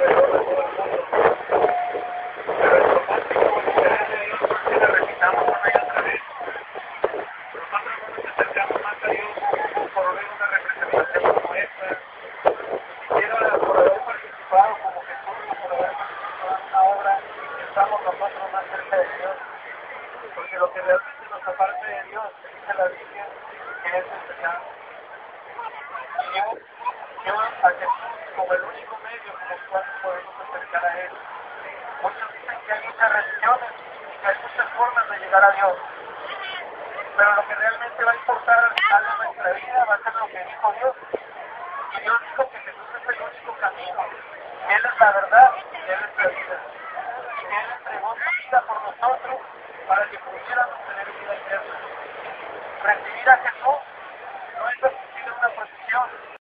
Pero es importante que con la diferencia de Dios, porque la repitamos una otra vez. Nosotros nos acercamos más a Dios por ver una representación como esta. Quiero que por haber participado, como que todos por esta obra, estamos nosotros más cerca de Dios. Porque lo que le apetece nuestra parte de Dios, dice la Biblia, es que se llama a Jesús como el único medio con el cual podemos acercar a Él. Muchos dicen que hay muchas religiones y que hay muchas formas de llegar a Dios. Pero lo que realmente va a importar al final de nuestra vida va a ser lo que dijo Dios. Y Dios dijo que Jesús es el único camino. Él es la verdad y Él es la vida. Y Él entregó su vida por nosotros para que pudiéramos tener vida eterna. Recibir a Jesús